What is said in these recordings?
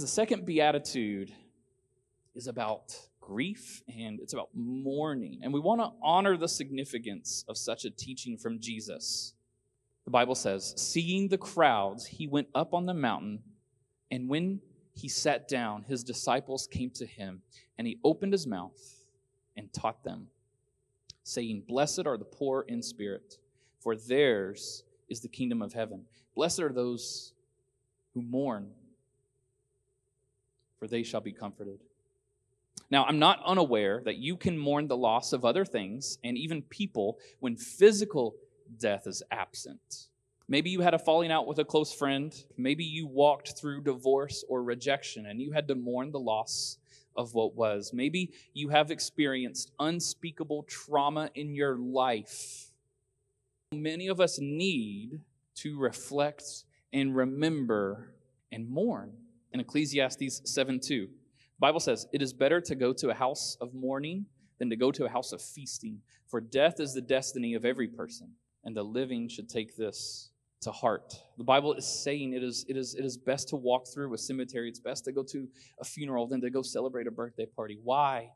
The second beatitude is about grief and it's about mourning. And we want to honor the significance of such a teaching from Jesus. The Bible says, Seeing the crowds, he went up on the mountain, and when he sat down, his disciples came to him, and he opened his mouth and taught them, saying, Blessed are the poor in spirit, for theirs is the kingdom of heaven. Blessed are those who mourn, for they shall be comforted. Now, I'm not unaware that you can mourn the loss of other things and even people when physical death is absent. Maybe you had a falling out with a close friend. Maybe you walked through divorce or rejection and you had to mourn the loss of what was. Maybe you have experienced unspeakable trauma in your life. Many of us need to reflect and remember and mourn. In Ecclesiastes 7 2, Bible says, It is better to go to a house of mourning than to go to a house of feasting, for death is the destiny of every person, and the living should take this to heart. The Bible is saying it is, it is, it is best to walk through a cemetery, it's best to go to a funeral than to go celebrate a birthday party. Why?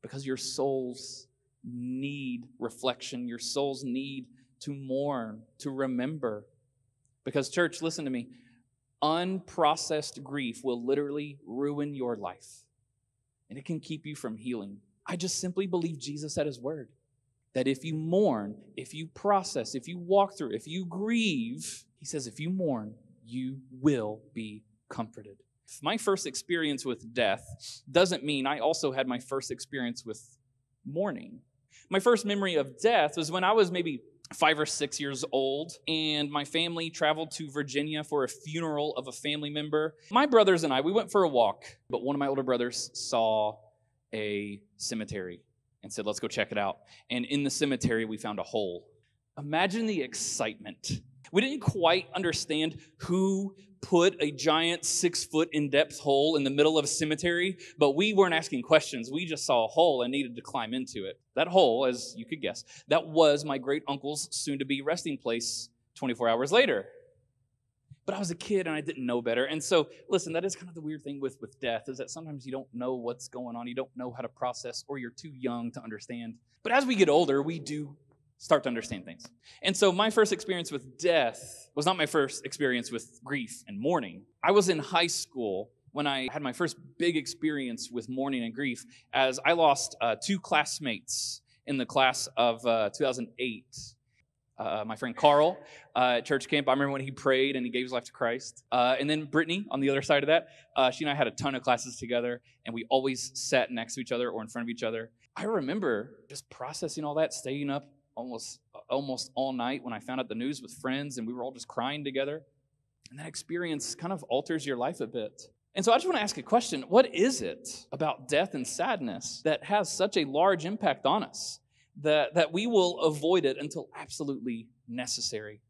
Because your souls need reflection, your souls need to mourn, to remember. Because, church, listen to me unprocessed grief will literally ruin your life and it can keep you from healing. I just simply believe Jesus said his word that if you mourn, if you process, if you walk through, if you grieve, he says, if you mourn, you will be comforted. My first experience with death doesn't mean I also had my first experience with mourning. My first memory of death was when I was maybe five or six years old, and my family traveled to Virginia for a funeral of a family member. My brothers and I, we went for a walk, but one of my older brothers saw a cemetery and said, Let's go check it out. And in the cemetery, we found a hole. Imagine the excitement. We didn't quite understand who put a giant six foot in depth hole in the middle of a cemetery, but we weren't asking questions. We just saw a hole and needed to climb into it. That hole, as you could guess, that was my great uncle's soon to be resting place 24 hours later. But I was a kid and I didn't know better. And so, listen, that is kind of the weird thing with, with death is that sometimes you don't know what's going on. You don't know how to process, or you're too young to understand. But as we get older, we do start to understand things. And so my first experience with death was not my first experience with grief and mourning. I was in high school when I had my first big experience with mourning and grief, as I lost uh, two classmates in the class of uh, 2008. Uh, my friend Carl uh, at church camp. I remember when he prayed and he gave his life to Christ. Uh, and then Brittany on the other side of that, uh, she and I had a ton of classes together, and we always sat next to each other or in front of each other. I remember just processing all that, staying up almost almost all night when I found out the news with friends and we were all just crying together. And that experience kind of alters your life a bit. And so I just want to ask a question. What is it about death and sadness that has such a large impact on us that, that we will avoid it until absolutely necessary?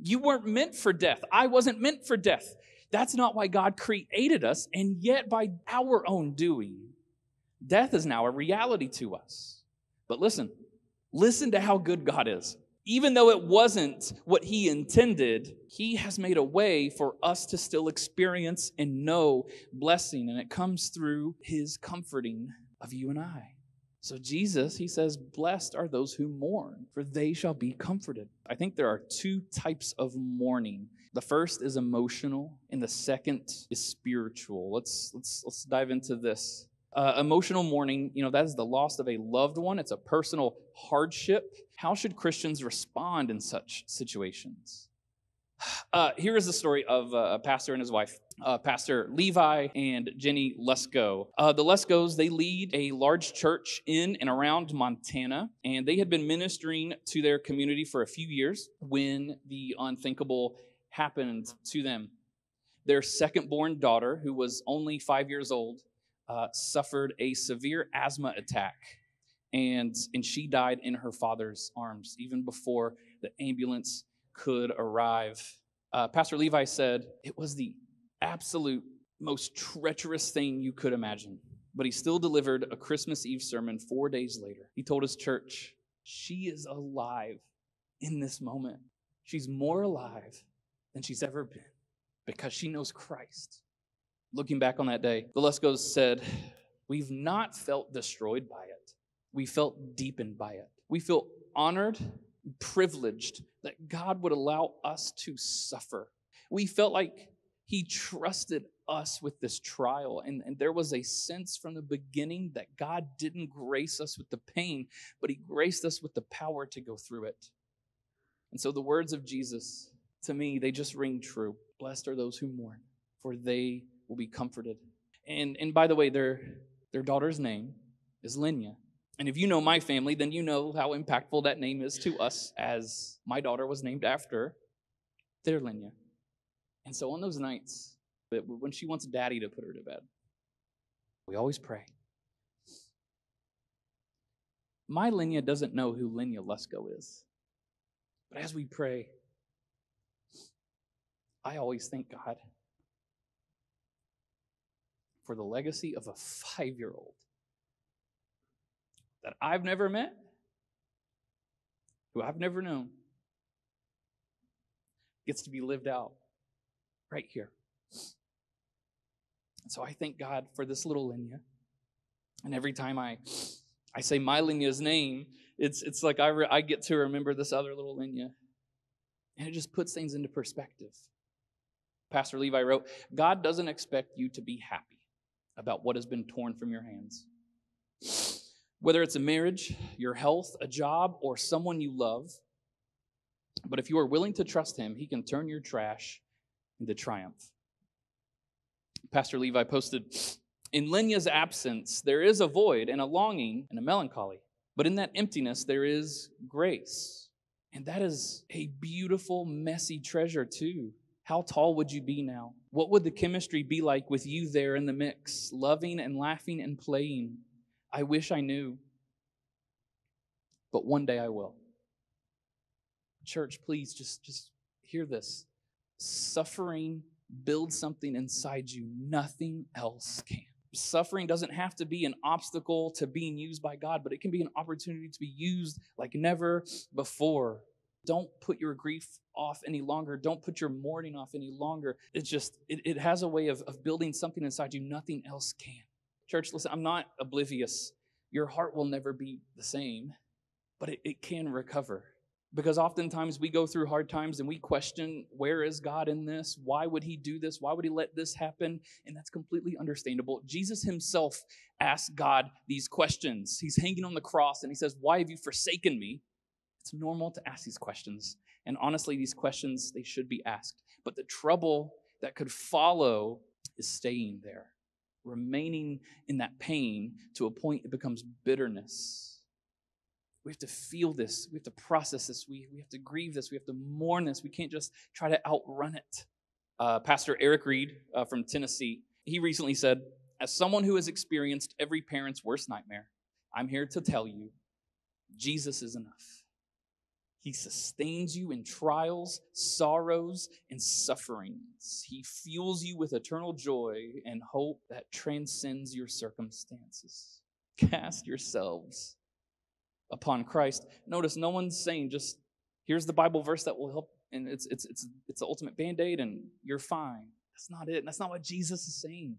You weren't meant for death. I wasn't meant for death. That's not why God created us. And yet, by our own doing, death is now a reality to us. But listen, Listen to how good God is. Even though it wasn't what He intended, He has made a way for us to still experience and know blessing, and it comes through His comforting of you and I. So, Jesus, He says, Blessed are those who mourn, for they shall be comforted. I think there are two types of mourning. The first is emotional, and the second is spiritual. Let's, let's, let's dive into this. Uh, emotional mourning, you know, that is the loss of a loved one. It's a personal hardship. How should Christians respond in such situations? Uh, here is the story of uh, a pastor and his wife, uh, Pastor Levi and Jennie Lusko. Uh, the Luskos, they lead a large church in and around Montana, and they had been ministering to their community for a few years when the unthinkable happened to them. Their second born daughter, who was only five years old, uh, suffered a severe asthma attack, and, and she died in her father's arms even before the ambulance could arrive. Uh, Pastor Levi said it was the absolute most treacherous thing you could imagine. But he still delivered a Christmas Eve sermon four days later. He told his church, She is alive in this moment. She's more alive than she's ever been because she knows Christ. Looking back on that day, the said, We've not felt destroyed by it. We felt deepened by it. We feel honored, privileged that God would allow us to suffer. We felt like He trusted us with this trial. And, and there was a sense from the beginning that God didn't grace us with the pain, but He graced us with the power to go through it. And so the words of Jesus, to me, they just ring true. Blessed are those who mourn, for they will be comforted. And, and by the way, their, their daughter's name is Lenya. And if you know my family, then you know how impactful that name is to us, as my daughter was named after their Lenya. And so on those nights, when she wants daddy to put her to bed, we always pray. My Lenya doesn't know who Lenya Lusko is. But as we pray, I always thank God for the legacy of a five year old that I've never met, who I've never known, gets to be lived out right here. So I thank God for this little Lenya. And every time I, I say my Lenya's name, it's, it's like I, re, I get to remember this other little Lenya. And it just puts things into perspective. Pastor Levi wrote, God doesn't expect you to be happy about what has been torn from your hands. Whether it's a marriage, your health, a job, or someone you love. But if you are willing to trust Him, He can turn your trash into triumph. Pastor Levi posted, In Lenya's absence, there is a void and a longing and a melancholy. But in that emptiness, there is grace. And that is a beautiful, messy treasure, too. How tall would you be now? What would the chemistry be like with you there in the mix, loving and laughing and playing? I wish I knew. But one day I will. Church, please just, just hear this. Suffering builds something inside you, nothing else can. Suffering doesn't have to be an obstacle to being used by God, but it can be an opportunity to be used like never before. Don't put your grief off any longer. Don't put your mourning off any longer. It's just, it, it has a way of, of building something inside you nothing else can. Church, listen, I'm not oblivious. Your heart will never be the same, but it, it can recover. Because oftentimes we go through hard times and we question, where is God in this? Why would he do this? Why would he let this happen? And that's completely understandable. Jesus himself asked God these questions. He's hanging on the cross and he says, Why have you forsaken me? It's normal to ask these questions. And honestly, these questions, they should be asked. But the trouble that could follow is staying there, remaining in that pain to a point it becomes bitterness we have to feel this. We have to process this. We, we have to grieve this. We have to mourn this. We can't just try to outrun it. Uh, Pastor Eric Reed uh, from Tennessee, he recently said, As someone who has experienced every parent's worst nightmare, I'm here to tell you Jesus is enough. He sustains you in trials, sorrows, and sufferings. He fuels you with eternal joy and hope that transcends your circumstances. Cast yourselves upon Christ. Notice no one's saying just here's the Bible verse that will help and it's it's it's it's the ultimate band-aid and you're fine. That's not it. That's not what Jesus is saying.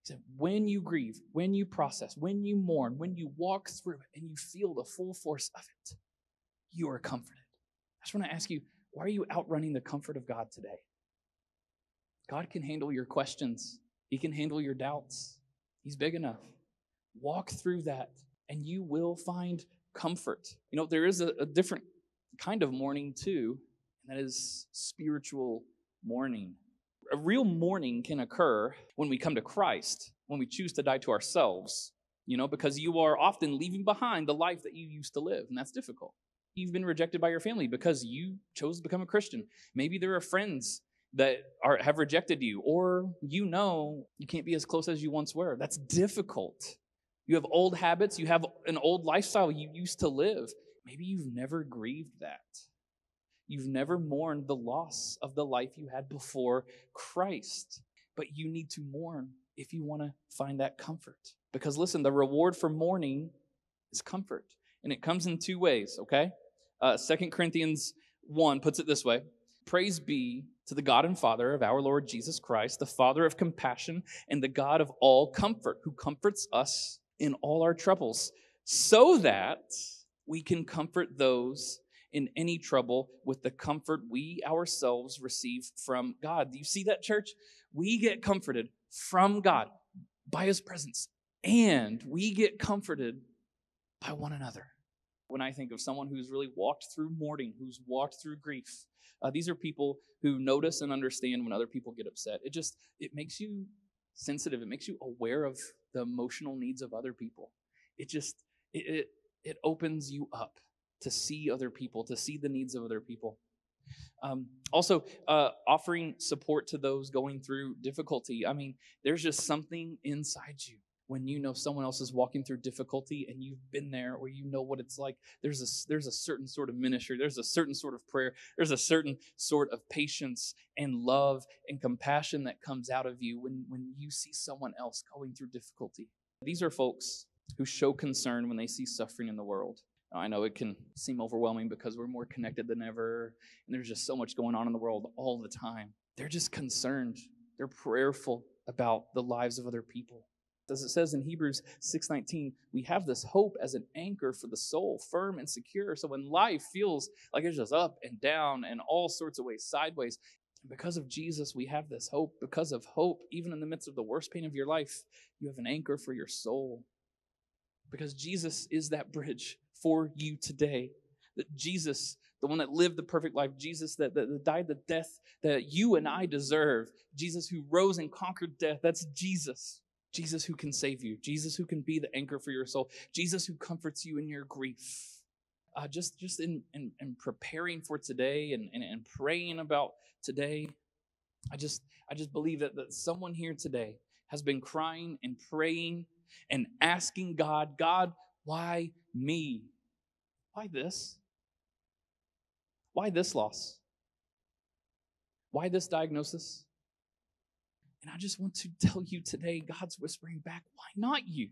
He said, when you grieve, when you process, when you mourn, when you walk through it and you feel the full force of it, you are comforted. I just want to ask you, why are you outrunning the comfort of God today? God can handle your questions. He can handle your doubts. He's big enough. Walk through that and you will find comfort. You know, there is a, a different kind of mourning too, and that is spiritual mourning. A real mourning can occur when we come to Christ, when we choose to die to ourselves, you know, because you are often leaving behind the life that you used to live, and that's difficult. You've been rejected by your family because you chose to become a Christian. Maybe there are friends that are, have rejected you, or you know you can't be as close as you once were. That's difficult. You have old habits, you have an old lifestyle you used to live. Maybe you've never grieved that. You've never mourned the loss of the life you had before Christ. But you need to mourn if you want to find that comfort. Because listen, the reward for mourning is comfort. And it comes in two ways, okay? Uh, 2 Corinthians 1 puts it this way Praise be to the God and Father of our Lord Jesus Christ, the Father of compassion and the God of all comfort, who comforts us in all our troubles, so that we can comfort those in any trouble with the comfort we ourselves receive from God. Do you see that, church? We get comforted from God by His presence, and we get comforted by one another. When I think of someone who's really walked through mourning, who's walked through grief, uh, these are people who notice and understand when other people get upset. It just it makes you sensitive. It makes you aware of the emotional needs of other people. It just it, it, it opens you up to see other people, to see the needs of other people. Um, also, uh, offering support to those going through difficulty. I mean, there's just something inside you when you know someone else is walking through difficulty and you've been there or you know what it's like there's a there's a certain sort of ministry there's a certain sort of prayer there's a certain sort of patience and love and compassion that comes out of you when when you see someone else going through difficulty these are folks who show concern when they see suffering in the world I know it can seem overwhelming because we're more connected than ever, and there's just so much going on in the world all the time. They're just concerned. They're prayerful about the lives of other people. As it says in Hebrews 6:19, we have this hope as an anchor for the soul, firm and secure. So when life feels like it's just up and down and all sorts of ways sideways, because of Jesus, we have this hope. Because of hope, even in the midst of the worst pain of your life, you have an anchor for your soul. Because Jesus is that bridge for you today. That Jesus, the one that lived the perfect life, Jesus that, that, that died the death that you and I deserve, Jesus who rose and conquered death, that's Jesus. Jesus who can save you, Jesus who can be the anchor for your soul, Jesus who comforts you in your grief. Uh, just just in, in, in, preparing for today and, and, and praying about today, I just I just believe that, that someone here today has been crying and praying and asking God, God, why me? Why this? Why this loss? Why this diagnosis? And I just want to tell you today, God's whispering back, why not you?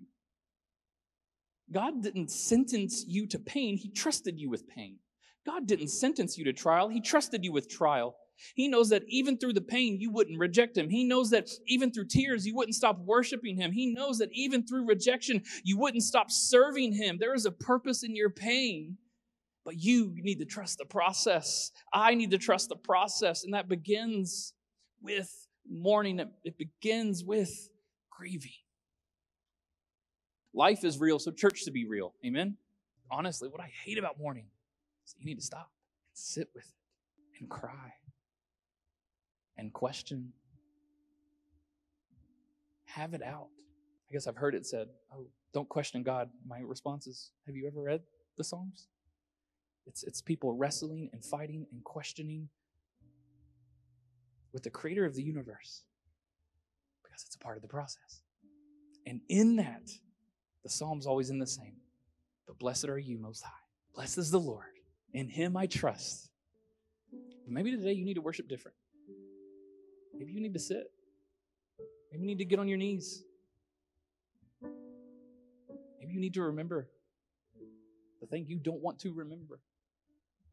God didn't sentence you to pain, He trusted you with pain. God didn't sentence you to trial, He trusted you with trial. He knows that even through the pain, you wouldn't reject Him. He knows that even through tears, you wouldn't stop worshiping Him. He knows that even through rejection, you wouldn't stop serving Him. There is a purpose in your pain, but you need to trust the process. I need to trust the process, and that begins with mourning, it begins with grieving. Life is real, so church should be real. Amen? Honestly, what I hate about mourning is you need to stop and sit with it and cry and question. Have it out. I guess I've heard it said, oh, don't question God. My response is, have you ever read the Psalms? It's, it's people wrestling and fighting and questioning with the creator of the universe because it's a part of the process. And in that, the psalm's always in the same. But blessed are you, Most High. Blessed is the Lord. In Him I trust. Maybe today you need to worship different. Maybe you need to sit. Maybe you need to get on your knees. Maybe you need to remember the thing you don't want to remember.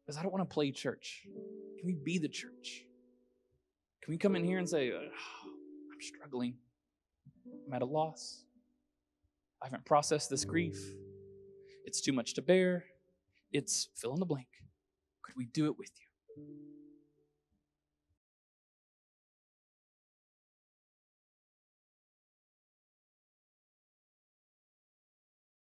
Because I don't want to play church. Can we be the church? Can we come in here and say, oh, I'm struggling? I'm at a loss. I haven't processed this grief. It's too much to bear. It's fill in the blank. Could we do it with you?